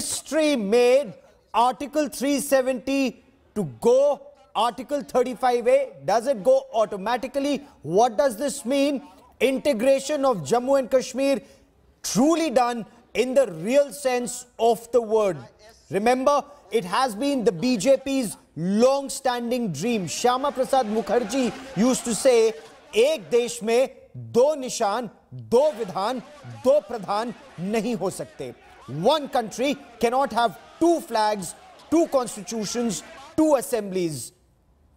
history made, Article 370 to go, Article 35A, does it go automatically? What does this mean? Integration of Jammu and Kashmir truly done in the real sense of the word. Remember, it has been the BJP's long-standing dream. Shyama Prasad Mukherjee used to say, एक देश में दो निशान दो विधान दो प्रधान नहीं हो सकते One country cannot have two flags two constitutions two assemblies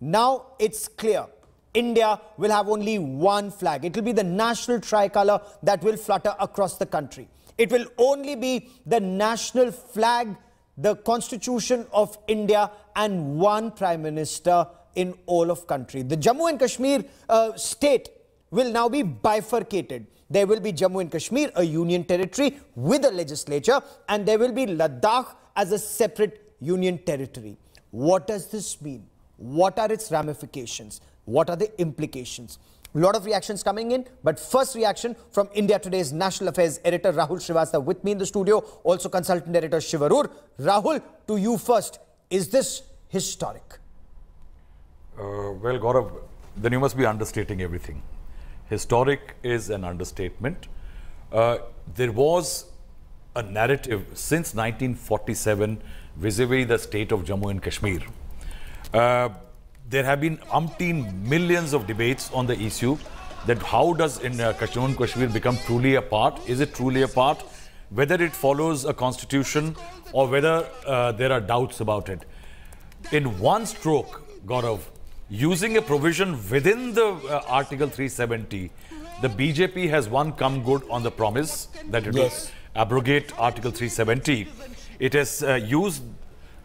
now it's clear India will have only one flag. It will be the national tricolor that will flutter across the country. It will only be the national flag, the constitution of India and one prime minister in all of country. The Jammu and Kashmir uh, state will now be bifurcated. There will be Jammu and Kashmir, a union territory with a legislature, and there will be Ladakh as a separate union territory. What does this mean? What are its ramifications? What are the implications? A lot of reactions coming in, but first reaction from India Today's National Affairs editor Rahul Srivastava with me in the studio, also consultant editor Shivarur. Rahul, to you first. Is this historic? Uh, well, Gaurav, then you must be understating everything. Historic is an understatement. Uh, there was a narrative since 1947 vis-a-vis the state of Jammu and Kashmir. Uh, there have been umpteen millions of debates on the issue that how does in uh, Kashmir and Kashmir become truly a part? Is it truly a part? Whether it follows a constitution or whether uh, there are doubts about it. In one stroke, Gaurav, using a provision within the uh, Article 370, the BJP has one come good on the promise that it Yes. will abrogate Article 370. It has uh, used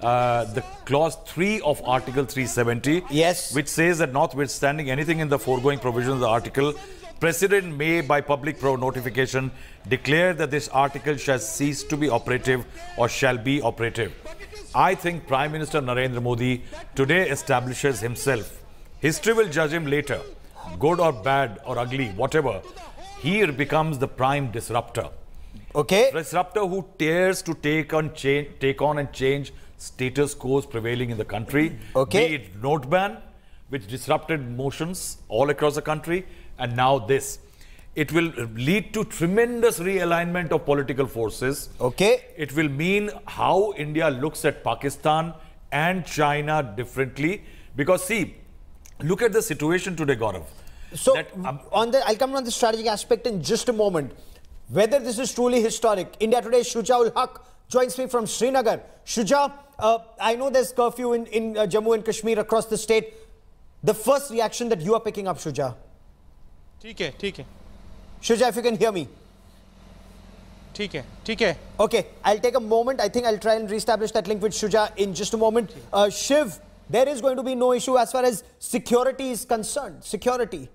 uh, the clause 3 of Article 370, Yes. which says that notwithstanding anything in the foregoing provisions of the article, President may, by public pro notification, declare that this article shall cease to be operative or shall be operative. I think Prime Minister Narendra Modi today establishes himself. History will judge him later, good or bad or ugly, whatever. He becomes the prime disruptor Okay. disruptor who dares to take on change, take on and change status quo prevailing in the country. Okay. Be it note ban, which disrupted motions all across the country, and now this. It will lead to tremendous realignment of political forces. Okay. It will mean how India looks at Pakistan and China differently. Because see, look at the situation today, Gaurav. So, That, um, on the, I'll come on the strategic aspect in just a moment. Whether this is truly historic, India Today Shujaul Haq joins me from Srinagar. Shuja, uh, I know there's curfew in, in uh, Jammu and Kashmir across the state. The first reaction that you are picking up, Shuja. ठीक है ठीक है Shuja, if you can hear me. ठीक है ठीक है Okay, I'll take a moment. I think I'll try and reestablish that link with Shuja in just a moment. Uh, Shiv, there is going to be no issue as far as security is concerned. Security.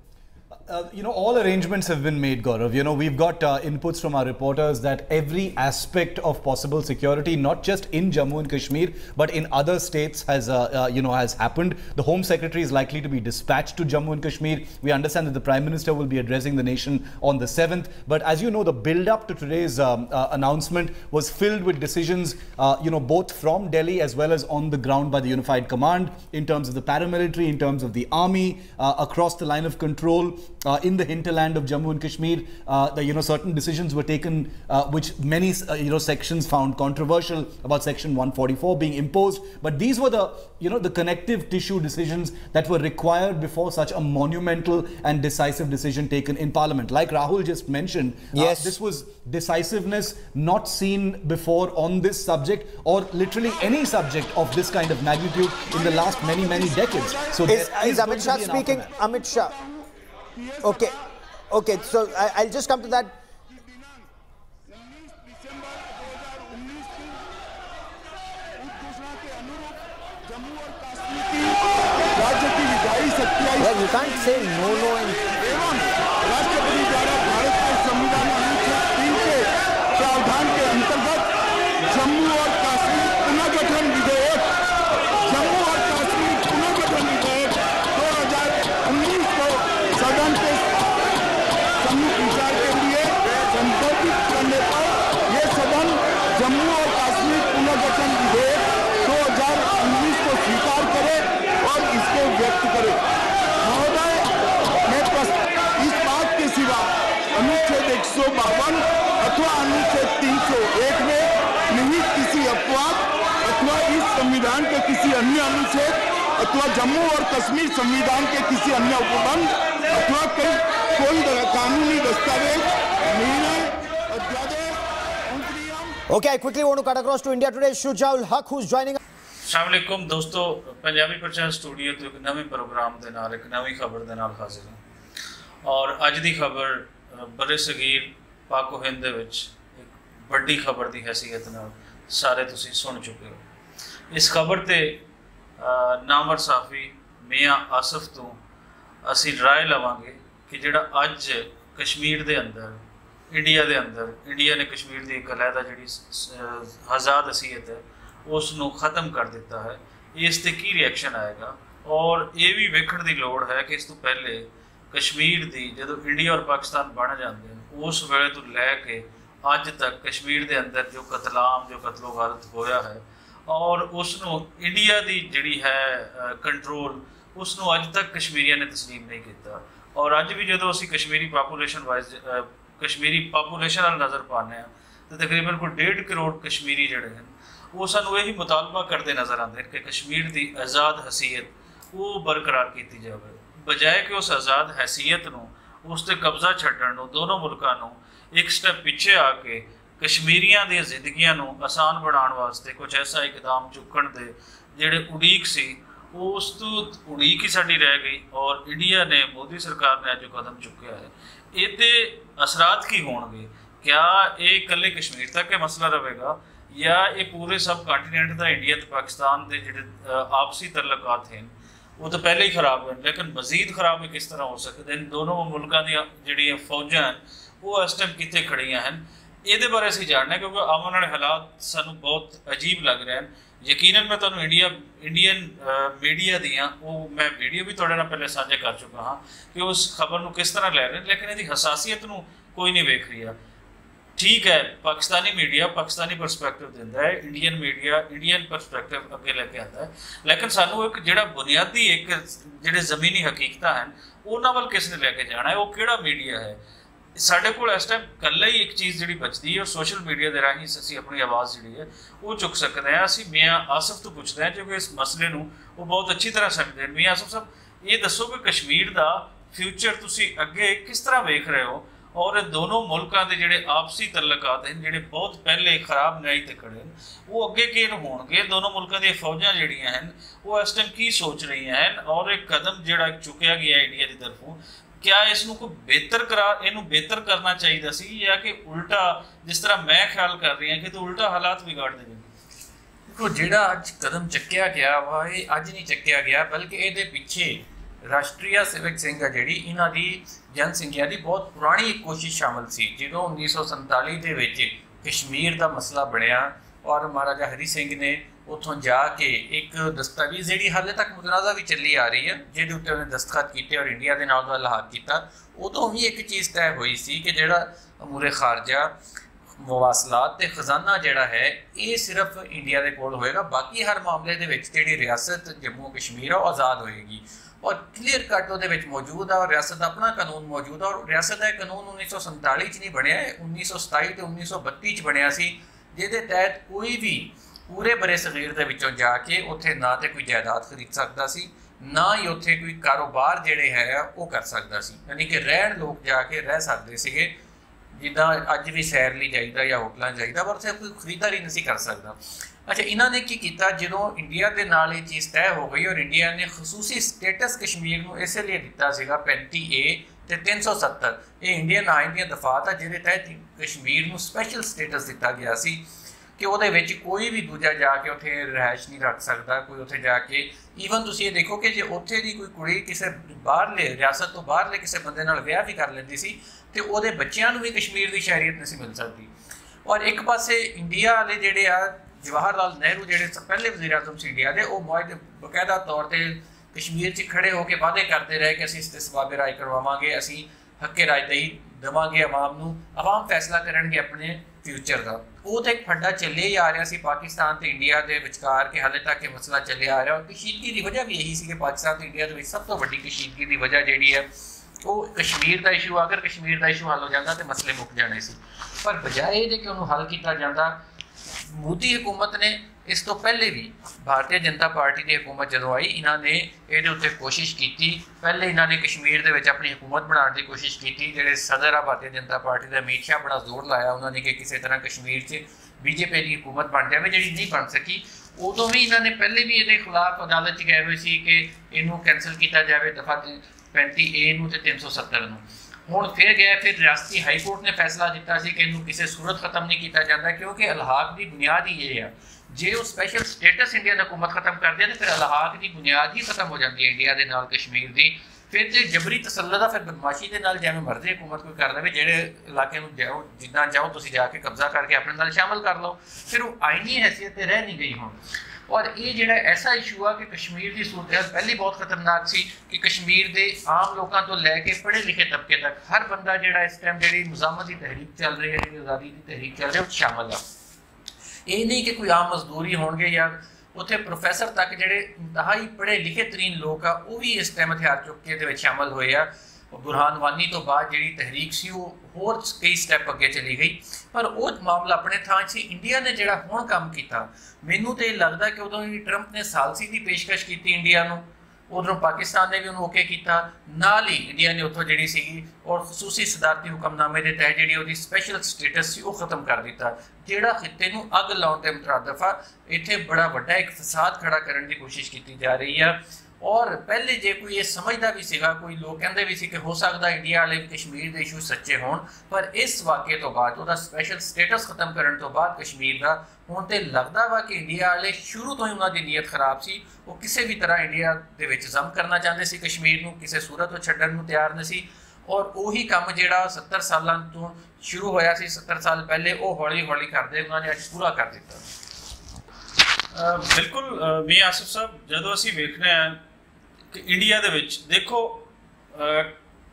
Uh, you know, all arrangements have been made, Gaurav. You know, we've got uh, inputs from our reporters that every aspect of possible security, not just in Jammu and Kashmir, but in other states, has uh, uh, you know has happened. The Home Secretary is likely to be dispatched to Jammu and Kashmir. We understand that the Prime Minister will be addressing the nation on the seventh. But as you know, the build-up to today's um, uh, announcement was filled with decisions, you know, both from Delhi as well as on the ground by the Unified Command in terms of the paramilitary, in terms of the army, across the line of control uh, in the hinterland of Jammu and Kashmir. Uh, the, you know, certain decisions were taken, uh, which many uh, you know sections found controversial about Section 144 being imposed. But these were the you know the connective tissue decisions that were required before such a monumental and decisive decision taken in Parliament. Like Rahul just mentioned, uh, Yes. this was decisiveness not seen before on this subject or literally any subject of this kind of magnitude in the last many many decades. So Is, is Amit Shah speaking? Amit Shah. Okay, okay. So I, will just come to that. Well, you can't say no, no, and سو باپن اتوہ انو سے تین سو ایک میں نہیں کسی اقواب اتوہ اس سمیدان کے کسی انی انو سے اتوہ جمعو اور کسمیر سمیدان کے کسی انی اقوابن اتوہ کوئی قانونی دستاوے نہیں ہے Okay, I quickly want to cut across to India today. Shujaul Haq, who's joining us. Assalamu alaikum, dosto. Punjabi Parchan Studio to ek nami program de naal, ek nami khabar de naal khazir. Aur aaj di khabar ਬਰੇ Sagheer ਪਾਕੋ ਦੇ ਵਿੱਚ ਇੱਕ ਵੱਡੀ ਖਬਰ ਦੀ ਹੈਸੀਅਤ ਨਾਲ ਸਾਰੇ ਤੁਸੀਂ ਸੁਣ ਚੁੱਕੇ ਹੋ। ਇਸ ਖਬਰ ਤੇ ਨਾਮਰ ਸਾਫੀ ਮੀਆਂ ਆਸਫ ਤੋਂ ਅਸੀਂ ਰਾਏ ਲਵਾਂਗੇ ਕਿ ਜਿਹੜਾ ਅੱਜ ਕਸ਼ਮੀਰ ਦੇ ਅੰਦਰ, ਇੰਡੀਆ ਦੇ ਅੰਦਰ, ਇੰਡੀਆ ਨੇ ਕਸ਼ਮੀਰ ਦੀ ਇੱਕ ਅਲੱਗਾ ਜਿਹੜੀ ਆਜ਼ਾਦ ਅਸੀਅਤ ਹੈ ਉਸ ਨੂੰ ਖਤਮ ਕਰ ਦਿੱਤਾ ਹੈ। ਇਸ ਤੇ ਕੀ ਰਿਐਕਸ਼ਨ ਆਏਗਾ? ਔਰ ਇਹ ਵੀ ਵੇਖਣ ਦੀ ਲੋੜ ਹੈ ਕਿ ਇਸ ਤੋਂ ਪਹਿਲੇ ਕਸ਼ਮੀਰ ਦੀ ਜਦੋਂ ਇੰਡੀਆ ਔਰ ਪਾਕਿਸਤਾਨ ਬਣ ਜਾਂਦੇ ਨੇ ਉਸ ਵੇਲੇ ਤੋਂ ਲੈ ਕੇ ਅੱਜ ਤੱਕ ਕਸ਼ਮੀਰ ਦੇ ਅੰਦਰ ਜੋ ਕਤਲਾਮ ਜੋ ਕਤਲੋ ਗਾਰਤ ਹੋਇਆ ਹੈ ਔਰ ਉਸ ਨੂੰ ਇੰਡੀਆ ਦੀ ਜਿਹੜੀ ਹੈ ਕੰਟਰੋਲ ਉਸ ਨੂੰ ਅੱਜ ਤੱਕ ਕਸ਼ਮੀਰੀਆਂ ਨੇ تسلیم ਨਹੀਂ ਕੀਤਾ ਔਰ ਅੱਜ ਵੀ ਜਦੋਂ ਅਸੀਂ Kashmiri population wise Kashmiri population ਨਾਲ ਨਜ਼ਰ ਪਾਉਂਦੇ ਆ ਤੇ ਤਕਰੀਬਨ ਕੋਈ 1.5 ਕਰੋੜ ਕਸ਼ਮੀਰੀ ਜਿਹੜੇ ਹਨ ਉਹ ਸਾਨੂੰ ਇਹੀ ਮੁਤਾਲਬਾ ਕਰਦੇ ਨਜ਼ਰ ਆਉਂਦੇ ਨੇ ਕਿ ਕਸ਼ਮੀਰ ਦੀ ਆਜ਼ਾਦ ਹਸੀਅਤ ਉਹ ਬਰਕਰਾਰ ਕੀਤੀ ਜਾਵੇ ਬਜਾਏ ਕਿ ਉਸ ਆਜ਼ਾਦ ਹਸੀਅਤ ਨੂੰ, ਉਸ ਤੇ ਕਬਜ਼ਾ ਛੱਡਣ ਨੂੰ, ਦੋਨੋਂ ਮੁਲਕਾਂ ਨੂੰ ਇੱਕ ਸਟੈਪ ਪਿੱਛੇ ਆ ਕੇ ਕਸ਼ਮੀਰੀਆਂ ਦੀਆਂ ਜ਼ਿੰਦਗੀਆਂ ਨੂੰ ਆਸਾਨ ਬਣਾਉਣ ਵਾਸਤੇ ਕੁਝ ਐਸਾ ਇਕਦਾਮ ਚੁੱਕਣ ਦੇ ਜਿਹੜੇ ਉਡੀਕ ਸੀ, ਉਸ ਤੋਂ ਉਡੀਕ ਹੀ ਸਾਡੀ ਰਹਿ ਗਈ ਔਰ ਇੰਡੀਆ ਨੇ ਮੋਦੀ ਸਰਕਾਰ ਨੇ ਅੱਜ ਜੋ ਕਦਮ ਚੁੱਕਿਆ ਹੈ। ਇਹਦੇ ਅਸਰਾਤ ਕੀ ਹੋਣਗੇ? ਕਿਆ ਇਹ ਇਕੱਲੇ ਕਸ਼ਮੀਰ ਤੱਕ ਇਹ ਮਸਲਾ ਰਹੇਗਾ? ਜਾਂ ਇਹ ਪੂਰੇ ਸਬ ਕੰਟੀਨੈਂਟ ਦਾ ਇੰਡੀਆ ਤੇ ਪਾਕਿਸਤਾਨ ਦੇ ਜਿਹੜੇ ਆਪਸੀ ਤਲਕਾਤ ਹਨ ਉਹ ਤਾਂ ਪਹਿਲੇ ਹੀ ਖਰਾਬ ਹਨ ਲੇਕਿਨ ਮਜ਼ੀਦ ਖਰਾਬ ਵੀ ਕਿਸ ਤਰ੍ਹਾਂ ਹੋ ਸਕਦੇ ਨੇ ਦੋਨੋਂ ਮੁਲਕਾਂ ਦੀਆਂ ਜਿਹੜੀਆਂ ਫੌਜਾਂ ਹਨ, ਉਹ ਇਸ ਟਾਈਮ ਕਿੱਥੇ ਖੜੀਆਂ ਹਨ? ਇਹਦੇ ਬਾਰੇ ਅਸੀਂ ਜਾਣਨਾ ਹੈ ਕਿਉਂਕਿ ਆਉਣ ਵਾਲੇ ਹਾਲਾਤ ਸਾਨੂੰ ਬਹੁਤ ਅਜੀਬ ਲੱਗ ਰਹੇ ਹਨ। ਯਕੀਨਨ ਮੈਂ ਤੁਹਾਨੂੰ ਇੰਡੀਆ ਇੰਡੀਅਨ ਮੀਡੀਆ ਦੀਆਂ ਉਹ ਮੈਂ ਵੀਡੀਓ ਵੀ ਤੁਹਾਡੇ ਨਾਲ ਪਹਿਲੇ ਸਾਂਝਾ ਕਰ ਚੁੱਕਾ ਹਾਂ ਕਿ ਉਸ ਖਬਰ ਨੂੰ ਕਿਸ ਤਰ੍ਹਾਂ ਲੈ ਰਹੇ ਨੇ, ਲੇਕਿਨ ਇਹਦੀ ਹਸਾਸੀਅਤ ਨੂੰ ਕੋਈ ਨਹੀਂ ਵੇਖ ਰਿਹਾ। ਠੀਕ ਹੈ, ਪਾਕਿਸਤਾਨੀ ਮੀਡੀਆ ਪਾਕਿਸਤਾਨੀ ਪਰਸਪੈਕਟਿਵ ਦਿੰਦਾ ਹੈ ਇੰਡੀਅਨ ਮੀਡੀਆ ਇੰਡੀਅਨ ਪਰਸਪੈਕਟਿਵ ਅੱਗੇ ਲੈ ਕੇ ਆਉਂਦਾ ਹੈ। ਲੇਕਿਨ ਸਾਨੂੰ ਇੱਕ ਜਿਹੜਾ ਬੁਨਿਆਦੀ ਇੱਕ ਜਿਹੜੇ ਜ਼ਮੀਨੀ ਹਕੀਕਤਾਂ ਹਨ, ਉਹਨਾਂ ਵੱਲ ਕਿਸ ਨੇ ਲੈ ਕੇ ਜਾਣਾ ਹੈ, ਉਹ ਕਿਹੜਾ ਮੀਡੀਆ ਹੈ? ਸਾਡੇ ਕੋਲ ਇਸ ਟਾਈਮ ਕੱਲਾ ਹੀ ਇੱਕ ਚੀਜ਼ ਜਿਹੜੀ ਬਚਦੀ ਹੈ, ਉਹ ਸੋਸ਼ਲ ਮੀਡੀਆ ਦੇ ਰਾਹੀਂ ਅਸੀਂ ਆਪਣੀ ਆਵਾਜ਼ ਜਿਹੜੀ ਹੈ, ਉਹ ਚੁੱਕ ਸਕਦੇ ਹਾਂ। ਅਸੀਂ ਮੀਆਂ ਆਸਫ ਤੋਂ ਪੁੱਛਦੇ ਹਾਂ, ਕਿਉਂਕਿ ਇਸ ਮਸਲੇ ਨੂੰ ਉਹ ਬਹੁਤ ਅੱਛੀ ਤਰ੍ਹਾਂ ਸਮਝਦੇ ਹਨ ਮੀਆਂ ਆਸਫ ਸਾਹਿਬ, ਇਹ ਦੱਸੋ ਕਿ ਕਸ਼ਮੀਰ ਦਾ ਫਿਊਚਰ ਤੁਸੀਂ ਅੱਗੇ ਕਿਸ ਤਰ੍ਹਾਂ ਵੇਖ ਰਹੇ ਹੋ? ਔਰ ਇਹ ਦੋਨੋਂ ਮੁਲਕਾਂ ਦੇ ਜਿਹੜੇ ਆਪਸੀ ਤਲਕਾਤ ਹਨ ਜਿਹੜੇ ਬਹੁਤ ਪਹਿਲੇ ਖਰਾਬ ਨਿਆਈ ਤੇ ਖੜੇ ਹਨ, ਉਹ ਅੱਗੇ ਕੀ ਹੋਣਗੇ? ਦੋਨੋਂ ਮੁਲਕਾਂ ਦੀਆਂ ਫੌਜਾਂ ਜਿਹੜੀਆਂ ਹਨ, ਉਹ ਇਸ ਟਾਈਮ ਕੀ ਸੋਚ ਰਹੀਆਂ ਹਨ? ਔਰ ਇੱਕ ਕਦਮ ਜਿਹੜਾ ਚੁੱਕਿਆ ਗਿਆ ਇੰਡੀਆ ਦੀ ਤਰਫੋਂ, ਕਿਆ ਇਸ ਨੂੰ ਕੋਈ ਬਿਹਤਰ ਕਰਾ, ਇਹਨੂੰ ਬਿਹਤਰ ਕਰਨਾ ਚਾਹੀਦਾ ਸੀ ਜਾਂ ਕਿ ਉਲਟਾ, ਜਿਸ ਤਰ੍ਹਾਂ ਮੈਂ ਖਿਆਲ ਕਰ ਰਹੀ ਹਾਂ ਕਿ ਤੇ ਉਲਟਾ ਹਾਲਾਤ ਵਿਗਾੜ ਦੇਵੇ ਦੇਖੋ, ਜਿਹੜਾ ਅੱਜ ਕਦਮ ਚੱਕਿਆ ਗਿਆ ਵਾ, ਇਹ ਅੱਜ ਨਹੀਂ ਚੱਕਿਆ ਗਿਆ, ਬਲਕਿ ਇਹਦੇ ਪਿੱਛੇ ਰਾਸ਼ਟਰੀਆ ਸੇਵਕ ਸਿੰਘ ਆ ਜਿਹੜੀ, ਇਹਨਾਂ ਦੀ ਜਨ ਸੰਘਿਆ ਦੀ ਬਹੁਤ ਪੁਰਾਣੀ ਕੋਸ਼ਿਸ਼ ਸ਼ਾਮਲ ਸੀ। ਜਦੋਂ 1947 ਦੇ ਵਿੱਚ ਕਸ਼ਮੀਰ ਦਾ ਮਸਲਾ ਬਣਿਆ ਔਰ ਮਹਾਰਾਜਾ ਹਰੀ ਸਿੰਘ ਨੇ ਉੱਥੋਂ ਜਾ ਕੇ ਇੱਕ ਦਸਤਾਵੇਜ਼ ਜਿਹੜੀ ਹਾਲੇ ਤੱਕ ਮੁਦਰਾਜ਼ਾ ਵੀ ਚੱਲੀ ਆ ਰਹੀ ਹੈ ਜਿਹਦੇ ਉੱਤੇ ਉਹਨੇ ਦਸਤਖਤ ਕੀਤੇ ਔਰ ਇੰਡੀਆ ਦੇ ਨਾਲ ਉਹਦਾ ਲਹਾਕ ਕੀਤਾ, ਉਦੋਂ ਵੀ ਇੱਕ ਚੀਜ਼ ਤੈਅ ਹੋਈ ਸੀ ਕਿ ਜਿਹੜਾ ਅਮੂਰੇ ਖਾਰਜਾ, ਮਵਾਸਲਾਤ ਤੇ ਖਜ਼ਾਨਾ ਜਿਹੜਾ ਹੈ, ਇਹ ਸਿਰਫ ਇੰਡੀਆ ਦੇ ਕੋਲ ਹੋਏਗਾ, ਬਾਕੀ ਹਰ ਮਾਮਲੇ ਦੇ ਵਿੱਚ ਜਿਹੜੀ ਰਿਆਸਤ ਜੰਮੂ ਕਸ਼ਮੀਰ ਆ, ਉਹ ਆਜ਼ਾਦ ਹੋਏਗੀ। ਔਰ ਕਲੀਅਰ ਕੱਟ ਉਹਦੇ ਵਿੱਚ ਮੌਜੂਦ ਆ, ਔਰ ਰਿਆਸਤ ਦਾ ਆਪਣਾ ਕਾਨੂੰਨ ਮੌਜੂਦ ਆ, ਔਰ ਰਿਆਸਤ ਦਾ ਇਹ ਕਾਨੂੰਨ 1947 ਚ ਨਹੀਂ ਬਣਿਆ, ਇਹ 1927 ਤੇ 1932 ਚ ਬਣਿਆ ਸੀ, ਜਿਹਦੇ ਤਹਿਤ ਕੋਈ ਵੀ ਪੂਰੇ ਬਰੇ ਸਗੀਰ ਦੇ ਵਿੱਚੋਂ ਜਾ ਕੇ ਉੱਥੇ ਨਾ ਤੇ ਕੋਈ ਜਾਇਦਾਦ ਖਰੀਦ ਸਕਦਾ ਸੀ, ਨਾ ਹੀ ਉੱਥੇ ਕੋਈ ਕਾਰੋਬਾਰ ਜਿਹੜੇ ਹੈ ਉਹ ਕਰ ਸਕਦਾ ਸੀ। ਯਾਨੀ ਕਿ ਰਹਿਣ ਲੋਕ ਜਾ ਕੇ ਰਹਿ ਸਕਦੇ ਸੀਗੇ ਜਿੱਦਾਂ ਅੱਜ ਵੀ ਸੈਰ ਲਈ ਜਾਈਦਾ ਜਾਂ ਹੋਟਲਾਂ 'ਚ ਜਾਈਦਾ, ਪਰ ਉੱਥੇ ਕੋਈ ਖਰੀਦਦਾਰੀ ਨਹੀਂ ਸੀ ਕਰ ਸਕਦਾ। ਅੱਛਾ, ਇਹਨਾਂ ਨੇ ਕੀ ਕੀਤਾ? ਜਦੋਂ ਇੰਡੀਆ ਦੇ ਨਾਲ ਇਹ ਚੀਜ਼ ਤੈਅ ਹੋ ਗਈ ਔਰ ਇੰਡੀਆ ਨੇ ਖਸੂਸੀ ਸਟੇਟਸ ਕਸ਼ਮੀਰ ਨੂੰ ਇਸੇ ਲਈ ਦਿੱਤਾ ਸੀਗਾ 35A ਤੇ 370 ਇਹ ਇੰਡੀਅਨ ਆਇਨ ਦੀਆਂ ਦਫਾਤ ਆ, ਜਿਹਦੇ ਤਹਿਤ ਕਸ਼ਮੀਰ ਨੂੰ ਸਪੈਸ਼ਲ ਸਟੇਟਸ ਦਿੱਤਾ ਗਿਆ ਸੀ। ਕਿ ਉਹਦੇ ਵਿੱਚ ਕੋਈ ਵੀ ਦੂਜਾ ਜਾ ਕੇ ਉੱਥੇ ਰਹਿائش ਨਹੀਂ ਰੱਖ ਸਕਦਾ, ਕੋਈ ਉੱਥੇ ਜਾ ਕੇ ਈਵਨ ਤੁਸੀਂ ਇਹ ਦੇਖੋ ਕਿ ਜੇ ਉੱਥੇ ਦੀ ਕੋਈ ਕੁੜੀ ਕਿਸੇ ਬਾਹਰਲੇ ਰਿਆਸਤ ਤੋਂ ਬਾਹਰਲੇ ਕਿਸੇ ਬੰਦੇ ਨਾਲ ਵਿਆਹ ਵੀ ਕਰ ਲੈਂਦੀ ਸੀ, ਤੇ ਉਹਦੇ ਬੱਚਿਆਂ ਨੂੰ ਵੀ ਕਸ਼ਮੀਰ ਦੀ ਸ਼ਹਿਰੀਅਤ ਨਹੀਂ ਮਿਲ ਸਕਦੀ। ਔਰ ਇੱਕ ਪਾਸੇ ਇੰਡੀਆ ਵਾਲੇ ਜਿਹੜੇ ਆ, ਜਵਾਹਰ ਲਾਲ ਨਹਿਰੂ ਜਿਹੜੇ ਪਹਿਲੇ ਵਜ਼ੀਰ ਆਜ਼ਮ ਸੀ ਇੰਡੀਆ ਦੇ, ਉਹ ਬਹੁਤ ਬਕਾਇਦਾ ਤੌਰ ਤੇ ਕਸ਼ਮੀਰ 'ਚ ਖੜੇ ਹੋ ਕੇ ਵਾਅਦੇ ਕਰਦੇ ਰਹੇ ਕਿ ਅਸੀਂ ਇਸ ਤੇ ਸਵਾਬੇ ਰਾਜ ਕਰਵਾਵਾਂਗੇ, ਅਸੀਂ ਹੱਕੇ ਰਾਜਦਹੀ ਦੇਵਾਂਗੇ ਆਵਾਮ ਨੂੰ। ਆਵਾਮ ਫੈਸਲਾ ਕਰਨਗੇ ਆਪਣੇ ਫਿਊਚਰ ਦਾ। ਉਹ ਤਾਂ ਇੱਕ ਫੱਡਾ ਚੱਲੇ ਹੀ ਆ ਰਿਹਾ ਸੀ ਪਾਕਿਸਤਾਨ ਤੇ ਇੰਡੀਆ ਦੇ ਵਿਚਕਾਰ ਕਿ ਹਾਲੇ ਤੱਕ ਇਹ ਮਸਲਾ ਚੱਲਿਆ ਆ ਰਿਹਾ। ਔਰ ਕਸ਼ੀਦਗੀ ਦੀ ਵਜ੍ਹਾ ਵੀ ਇਹੀ ਸੀ ਕਿ ਪਾਕਿਸਤਾਨ ਤੇ ਇੰਡੀਆ ਦੇ ਵਿੱਚ ਸਭ ਤੋਂ ਵੱਡੀ ਕਸ਼ੀਦਗੀ ਦੀ ਵਜ੍ਹਾ ਜਿਹੜੀ ਹੈ, ਉਹ ਕਸ਼ਮੀਰ ਦਾ ਇਸ਼ੂ ਅਗਰ ਕਸ਼ਮੀਰ ਦਾ ਇਸ਼ੂ ਹੱਲ ਹੋ ਜਾਂਦਾ ਤੇ ਮਸਲੇ ਮੁੱਕ ਜਾਣੇ ਸੀ। ਪਰ ਬਜਾਏ ਇਹਦੇ ਕਿ ਉਹਨੂੰ ਹੱਲ ਕੀਤਾ ਜਾਂਦਾ, ਮੋਦੀ ਹਕੂਮਤ ਨੇ ਇਸ ਤੋਂ ਪਹਿਲੇ ਵੀ ਭਾਰਤੀ ਜਨਤਾ ਪਾਰਟੀ ਦੀ ਹਕੂਮਤ ਜਦੋਂ ਆਈ, ਇਹਨਾਂ ਨੇ ਇਹਦੇ ਉੱਤੇ ਕੋਸ਼ਿਸ਼ ਕੀਤੀ। ਪਹਿਲੇ ਇਹਨਾਂ ਨੇ ਕਸ਼ਮੀਰ ਦੇ ਵਿੱਚ ਆਪਣੀ ਹਕੂਮਤ ਬਣਾਉਣ ਦੀ ਕੋਸ਼ਿਸ਼ ਕੀਤੀ। ਜਿਹੜੇ ਸਦਰ ਆ ਭਾਰਤੀ ਜਨਤਾ ਪਾਰਟੀ ਦਾ ਅਮਿਤ ਸ਼ਾਹ ਬੜਾ ਜ਼ੋਰ ਲਾਇਆ, ਉਹਨਾਂ ਨੇ ਕਿ ਕਿਸੇ ਤਰ੍ਹਾਂ ਕਸ਼ਮੀਰ 'ਚ ਬੀਜੇਪੀ ਦੀ ਹਕੂਮਤ ਬਣ ਜਾਵੇ, ਜਿਹੜੀ ਨਹੀਂ ਬਣ ਸਕੀ। ਉਦੋਂ ਵੀ ਇਹਨਾਂ ਨੇ ਪਹਿਲੇ ਵੀ ਇਹਦੇ ਖਿਲਾਫ ਅਦਾਲਤ 'ਚ ਗਏ ਹੋਏ ਸੀ ਕਿ ਇਹਨੂੰ ਕੈਨਸਲ ਕੀਤਾ ਜਾਵੇ ਦਫਾ 35 ਏ ਨੂੰ ਤੇ 370 ਨੂੰ। ਹੁਣ ਫਿਰ ਗਿਆ, ਫਿਰ ਰਿਆਸਤੀ ਹਾਈ ਕੋਰਟ ਨੇ ਫੈਸਲਾ ਦਿੱਤਾ ਸੀ ਕਿ ਇਹਨੂੰ ਕਿਸੇ ਸੂਰਤ ਖਤਮ ਨਹੀਂ ਕੀਤਾ ਜਾਂਦਾ, ਕਿਉਂਕਿ ਅਲਹਾਕ ਦੀ ਬੁਨਿਆਦ ਹੀ ਇਹ ਆ ਜੇ ਉਹ ਸਪੈਸ਼ਲ ਸਟੇਟਸ ਇੰਡੀਆ ਹਕੂਮਤ ਖਤਮ ਕਰਦੇ ਨੇ ਫਿਰ ਅਲਹਾਕ ਦੀ ਬੁਨਿਆਦ ਹੀ ਖਤਮ ਹੋ ਜਾਂਦੀ ਹੈ ਇੰਡੀਆ ਦੇ ਨਾਲ ਕਸ਼ਮੀਰ ਦੀ। ਫਿਰ ਜੇ ਜਬਰੀ ਤਸੱਲਤ ਆ, ਫਿਰ ਬਦਮਾਸ਼ੀ ਦੇ ਨਾਲ ਜਿਵੇਂ ਮਰਜ਼ੀ ਹਕੂਮਤ ਕੋਈ ਕਰ ਲਵੇ, ਜਿਹੜੇ ਇਲਾਕੇ ਨੂੰ ਜਾਓ, ਜਿੱਦਾਂ ਚਾਹੋ ਤੁਸੀਂ ਜਾ ਕੇ ਕਬਜ਼ਾ ਕਰਕੇ ਆਪਣੇ ਨਾਲ ਸ਼ਾਮਲ ਕਰ ਲਓ। ਫਿਰ ਉਹ ਆਈਨੀ ਹੈਸੀਅਤ ਤੇ ਰਹਿ ਨਹੀਂ ਗਈ ਹੁਣ। ਔਰ ਇਹ ਜਿਹੜਾ ਐਸਾ ਇਸ਼ੂ ਆ ਕਿ ਕਸ਼ਮੀਰ ਦੀ ਸੂਰਤ ਪਹਿਲੀ ਬਹੁਤ ਖਤਰਨਾਕ ਸੀ ਕਿ ਕਸ਼ਮੀਰ ਦੇ ਆਮ ਲੋਕਾਂ ਤੋਂ ਲੈ ਕੇ ਪੜ੍ਹੇ ਲਿਖੇ ਤਬਕੇ ਤੱਕ ਹਰ ਬੰਦਾ ਜਿਹੜਾ ਇਸ ਟਾਈਮ ਜਿਹੜੀ ਮੁਜ਼ਾਮਤ ਦੀ ਤਹਿਰੀਕ ਚੱਲ ਰਹੀ ਹੈ, ਜਿਹੜੀ ਆਜ਼ਾਦੀ ਦੀ ਤਹਿਰੀਕ ਚੱਲ ਰਹੀ ਹੈ, ਉਹ 'ਚ ਸ਼ਾਮਲ ਆ। ਇਹ ਨਹੀਂ ਕਿ ਕੋਈ ਆਮ ਮਜ਼ਦੂਰੀ ਹੋਣਗੇ ਜਾਂ ਉੱਥੇ ਪ੍ਰੋਫੈਸਰ ਤੱਕ ਜਿਹੜੇ ਇੰਤਹਾਈ ਪੜ੍ਹੇ ਲਿਖੇ ਤਰੀਨ ਲੋਕ ਆ, ਉਹ ਵੀ ਇਸ ਟਾਈਮ ਹਥਿਆਰ ਚੁੱਕ ਕੇ ਦੇ ਵਿੱਚ ਸ਼ਾਮਲ ਹੋਏ ਆ। ਬੁਰਹਾਨ ਵਾਨੀ ਤੋਂ ਬਾਅਦ ਜਿਹੜੀ ਤਹਿਰੀਕ ਸੀ, ਉਹ ਹੋਰ ਕਈ ਸਟੈਪ ਅੱਗੇ ਚਲੀ ਗਈ। ਪਰ ਉਹ ਮਾਮਲਾ ਆਪਣੇ ਥਾਂ 'ਚ ਸੀ। ਇੰਡੀਆ ਨੇ ਜਿਹੜਾ ਹੁਣ ਕੰਮ ਕੀਤਾ, ਮੈਨੂੰ ਤੇ ਇਹ ਲੱਗਦਾ ਕਿ ਉਦੋਂ ਹੀ ਟਰੰਪ ਨੇ ਸਾਲਸੀ ਦੀ ਪੇਸ਼ਕਸ਼ ਕੀਤੀ ਇੰਡੀਆ ਨੂੰ। ਉਧਰੋਂ ਪਾਕਿਸਤਾਨ ਨੇ ਵੀ ਉਹਨੂੰ ਓਕੇ ਕੀਤਾ। ਨਾਲ ਹੀ ਇੰਡੀਆ ਨੇ ਉੱਥੋਂ ਜਿਹੜੀ ਸੀਗੀ, ਔਰ ਖਸੂਸੀ ਸਦਾਰਤੀ ਹੁਕਮਨਾਮੇ ਦੇ ਤਹਿਤ ਜਿਹੜੀ ਉਹਦੀ ਸਪੈਸ਼ਲ ਸਟੇਟਸ ਸੀ, ਉਹ ਖਤਮ ਕਰ ਦਿੱਤਾ। ਜਿਹੜਾ ਖਿੱਤੇ ਨੂੰ ਅੱਗ ਲਾਉਣ ਤੇ ਮੁਤਰਾਦਫਾ ਇੱਥੇ ਬੜਾ ਵੱਡਾ ਇੱਕ ਫਸਾਦ ਖੜਾ ਕਰਨ ਦੀ ਕੋਸ਼ਿਸ਼ ਕੀਤੀ ਜਾ ਰਹੀ ਆ। ਔਰ ਪਹਿਲੇ ਜੇ ਕੋਈ ਇਹ ਸਮਝਦਾ ਵੀ ਸੀਗਾ, ਕੋਈ ਲੋਕ ਕਹਿੰਦੇ ਵੀ ਸੀ ਕਿ ਹੋ ਸਕਦਾ ਇੰਡੀਆ ਵਾਲੇ ਕਸ਼ਮੀਰ ਦੇ ਇਸ਼ੂ ਸੱਚੇ ਹੋਣ, ਪਰ ਇਸ ਵਾਕਿਏ ਤੋਂ ਬਾਅਦ, ਉਹਦਾ ਸਪੈਸ਼ਲ ਸਟੇਟਸ ਖਤਮ ਕਰਨ ਤੋਂ ਬਾਅਦ ਕਸ਼ਮੀਰ ਦਾ, ਹੁਣ ਤੇ ਲੱਗਦਾ ਵਾ ਕਿ ਇੰਡੀਆ ਵਾਲੇ ਸ਼ੁਰੂ ਤੋਂ ਹੀ ਉਹਨਾਂ ਦੀ ਨੀਅਤ ਖਰਾਬ ਸੀ। ਉਹ ਕਿਸੇ ਵੀ ਤਰ੍ਹਾਂ ਇੰਡੀਆ ਦੇ ਵਿੱਚ ਜ਼ਮ ਕਰਨਾ ਚਾਹੁੰਦੇ ਸੀ ਕਸ਼ਮੀਰ ਨੂੰ, ਕਿਸੇ ਸੂਰਤ ਤੋਂ ਛੱਡਣ ਨੂੰ ਤਿਆਰ ਨਹੀਂ ਸੀ। ਔਰ ਉਹੀ ਕੰਮ ਜਿਹੜਾ 70 ਸਾਲਾਂ ਤੋਂ ਸ਼ੁਰੂ ਹੋਇਆ ਸੀ 70 ਸਾਲ ਪਹਿਲੇ, ਉਹ ਹੌਲੀ ਹੌਲੀ ਕਰਦੇ, ਉਹਨਾਂ ਨੇ ਅੱਜ ਪੂਰਾ ਕਰ ਦਿੱਤਾ। ਬਿਲਕੁਲ, ਅਹ ਵੀ ਆਸਿਫ ਸਾਹਿਬ, ਜਦੋਂ ਅਸੀਂ ਵੇਖਦੇ ਹਾਂ ਕਿ ਇੰਡੀਆ ਦੇ ਵਿੱਚ ਦੇਖੋ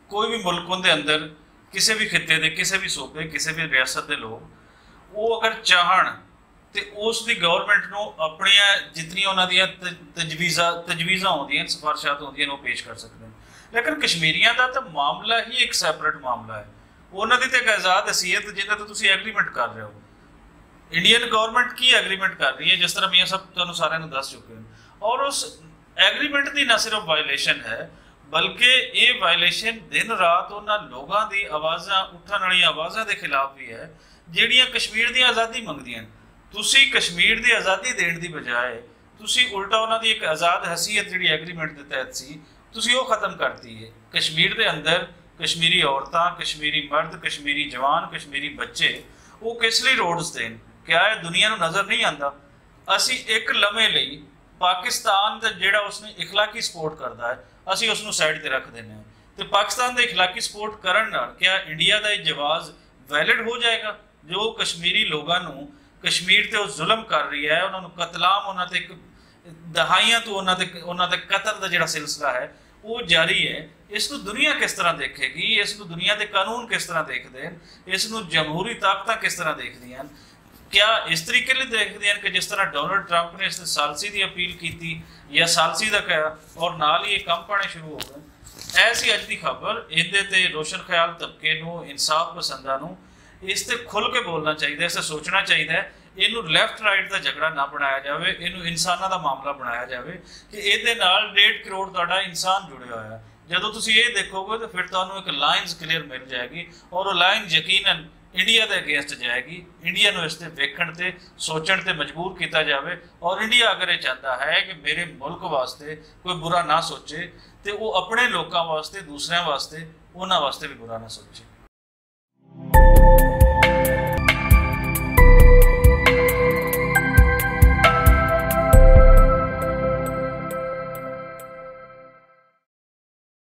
ਕੋਈ ਵੀ ਮੁਲਕ ਉਹਦੇ ਅੰਦਰ ਕਿਸੇ ਵੀ ਖਿੱਤੇ ਦੇ, ਕਿਸੇ ਵੀ ਸੂਬੇ, ਕਿਸੇ ਵੀ ਰਿਆਸਤ ਦੇ ਲੋਕ, ਉਹ ਅਗਰ ਚਾਹਣ ਤੇ ਉਸ ਦੀ ਗਵਰਨਮੈਂਟ ਨੂੰ ਆਪਣੀਆਂ ਜਿਤਨੀਆਂ ਉਹਨਾਂ ਦੀਆਂ ਤ- ਤਜਵੀਜ਼ਾਂ ਤਜਵੀਜ਼ਾਂ ਆਉਂਦੀਆਂ, ਸਿਫਾਰਸ਼ਾਤ ਆਉਂਦੀਆਂ ਨੇ, ਉਹ ਪੇਸ਼ ਕਰ ਸਕਦੇ ਨੇ। ਲੇਕਿਨ ਕਸ਼ਮੀਰੀਆਂ ਦਾ ਤਾਂ ਮਾਮਲਾ ਹੀ ਇੱਕ ਸੈਪਰੇਟ ਮਾਮਲਾ ਹੈ। ਉਹਨਾਂ ਦੀ ਤਾਂ ਇੱਕ ਆਜ਼ਾਦ ਹਸੀਅਤ ਜਿਹਨਾਂ ਤੇ ਤੁਸੀਂ ਐਗਰੀਮੈਂਟ ਕਰ ਰਹੇ ਹੋ। ਇੰਡੀਅਨ ਗਵਰਨਮੈਂਟ ਕੀ ਐਗਰੀਮੈਂਟ ਕਰ ਰਹੀ ਹੈ, ਜਿਸ ਤਰ੍ਹਾਂ ਮੀਆਂ ਸਭ ਤੁਹਾਨੂੰ ਸਾਰਿਆਂ ਨੂੰ ਦੱਸ ਚੁੱਕੇ ਹਨ ਔਰ ਉਸ ਐਗਰੀਮੈਂਟ ਦੀ ਨਾ ਸਿਰਫ ਵਾਇਲੇਸ਼ਨ ਹੈ, ਬਲਕਿ ਇਹ ਵਾਇਲੇਸ਼ਨ ਦਿਨ ਰਾਤ ਉਹਨਾਂ ਲੋਕਾਂ ਦੀ ਆਵਾਜ਼ਾਂ, ਉੱਠਣ ਵਾਲੀਆਂ ਆਵਾਜ਼ਾਂ ਦੇ ਖਿਲਾਫ ਵੀ ਹੈ, ਜਿਹੜੀਆਂ ਕਸ਼ਮੀਰ ਦੀ ਆਜ਼ਾਦੀ ਮੰਗਦੀਆਂ ਨੇ। ਤੁਸੀਂ ਕਸ਼ਮੀਰ ਦੀ ਆਜ਼ਾਦੀ ਦੇਣ ਦੀ ਬਜਾਏ ਤੁਸੀਂ ਉਲਟਾ ਉਹਨਾਂ ਦੀ ਇੱਕ ਆਜ਼ਾਦ ਹਸੀਅਤ ਜਿਹੜੀ ਐਗਰੀਮੈਂਟ ਦੇ ਤਹਿਤ ਸੀ, ਤੁਸੀਂ ਉਹ ਖਤਮ ਕਰਤੀ ਹੈ। ਕਸ਼ਮੀਰ ਦੇ ਅੰਦਰ ਕਸ਼ਮੀਰੀ ਔਰਤਾਂ, ਕਸ਼ਮੀਰੀ ਮਰਦ, ਕਸ਼ਮੀਰੀ ਜਵਾਨ, ਕਸ਼ਮੀਰੀ ਬੱਚੇ, ਉਹ ਕਿਸ ਲਈ ਰੋਡਸ ਦੇਣ ਕਿਆ ਇਹ ਦੁਨੀਆ ਨੂੰ ਨਜ਼ਰ ਨਹੀਂ ਆਂਦਾ ਅਸੀਂ ਇੱਕ ਲਮੇ ਲਈ ਪਾਕਿਸਤਾਨ ਦਾ ਜਿਹੜਾ ਉਸਨੇ اخلاقی ਸਪੋਰਟ ਕਰਦਾ ਹੈ ਅਸੀਂ ਉਸ ਨੂੰ ਸਾਈਡ ਤੇ ਰੱਖ ਦਿੰਦੇ ਹਾਂ ਤੇ ਪਾਕਿਸਤਾਨ ਦੇ اخلاقی ਸਪੋਰਟ ਕਰਨ ਨਾਲ ਕਿਆ ਇੰਡੀਆ ਦਾ ਇਹ ਜਵਾਜ਼ ਵੈਲਿਡ ਹੋ ਜਾਏਗਾ ਜੋ ਕਸ਼ਮੀਰੀ ਲੋਕਾਂ ਨੂੰ ਕਸ਼ਮੀਰ ਤੇ ਉਹ ਜ਼ੁਲਮ ਕਰ ਰਹੀ ਹੈ ਉਹਨਾਂ ਨੂੰ ਕਤਲਾਮ ਉਹਨਾਂ ਤੇ ਇੱਕ ਦਹਾਈਆਂ ਤੋਂ ਉਹਨਾਂ ਤੇ ਉਹਨਾਂ ਦੇ ਕਤਲ ਦਾ ਜਿਹੜਾ ਸਿਲਸਿਲਾ ਹੈ ਉਹ ਜਾਰੀ ਹੈ ਇਸ ਨੂੰ ਦੁਨੀਆ ਕਿਸ ਤਰ੍ਹਾਂ ਦੇਖੇਗੀ ਇਸ ਨੂੰ ਦੁਨੀਆ ਦੇ ਕਾਨੂੰਨ ਕਿਸ ਤਰ੍ਹਾਂ ਦੇਖਦੇ ਹਨ ਇਸ ਨੂੰ ਜਮਹੂਰੀ ਤਾਕਤਾਂ ਕਿਸ ਤਰ੍ਹਾਂ ਦੇਖਦੀਆਂ ਹਨ ਕਿਆ ਇਸ ਤਰੀਕੇ ਲਈ ਦੇਖਦੇ ਹਨ ਕਿ ਜਿਸ ਤਰ੍ਹਾਂ ਡੋਨਲਡ ਟਰੰਪ ਨੇ ਇਸ ਤੇ ਸਾਲਸੀ ਦੀ ਅਪੀਲ ਕੀਤੀ ਜਾਂ ਸਾਲਸੀ ਦਾ ਕਿਹਾ ਔਰ ਨਾਲ ਹੀ ਇਹ ਕੰਮ ਪਾਣੇ ਸ਼ੁਰੂ ਹੋ ਗਏ। ਐਸੀ ਅੱਜ ਦੀ ਖਬਰ। ਇਹਦੇ ਤੇ ਰੋਸ਼ਨ ਖਿਆਲ ਤਬਕੇ ਨੂੰ, ਇਨਸਾਫ ਪਸੰਦਾਂ ਨੂੰ, ਇਸ ਤੇ ਖੁੱਲ ਕੇ ਬੋਲਣਾ ਚਾਹੀਦਾ, ਇਸ ਤੇ ਸੋਚਣਾ ਚਾਹੀਦਾ ਹੈ। ਇਹਨੂੰ ਲੈਫਟ ਰਾਈਟ ਦਾ ਝਗੜਾ ਨਾ ਬਣਾਇਆ ਜਾਵੇ, ਇਹਨੂੰ ਇਨਸਾਨਾਂ ਦਾ ਮਾਮਲਾ ਬਣਾਇਆ ਜਾਵੇ ਕਿ ਇਹਦੇ ਨਾਲ 1.5 ਕਰੋੜ ਤੁਹਾਡਾ ਇਨਸਾਨ ਜੁੜਿਆ ਹੋਇਆ ਹੈ। ਜਦੋਂ ਤੁਸੀਂ ਇਹ ਦੇਖੋਗੇ ਤਾਂ ਫਿਰ ਤੁਹਾਨੂੰ ਇੱਕ ਲਾਈਨਸ ਕਲੀਅਰ ਮਿਲ ਜਾਏਗੀ ਔਰ ਉਹ ਲਾਈਨ ਯਕੀਨਨ ਇੰਡੀਆ ਦੇ ਅਗੇਂਸਟ ਜਾਏਗੀ। ਇੰਡੀਆ ਨੂੰ ਇਸ ਤੇ ਵੇਖਣ ਤੇ, ਸੋਚਣ ਤੇ ਮਜਬੂਰ ਕੀਤਾ ਜਾਵੇ ਔਰ ਇੰਡੀਆ ਅਗਰ ਇਹ ਚਾਹਤਾ ਹੈ ਕਿ ਮੇਰੇ ਮੁਲਕ ਵਾਸਤੇ ਕੋਈ ਬੁਰਾ ਨਾ ਸੋਚੇ ਤੇ ਉਹ ਆਪਣੇ ਲੋਕਾਂ ਵਾਸਤੇ, ਦੂਸਰਿਆਂ ਵਾਸਤੇ, ਉਹਨਾਂ ਵਾਸਤੇ ਵੀ ਬੁਰਾ ਨਾ ਸੋਚੇ।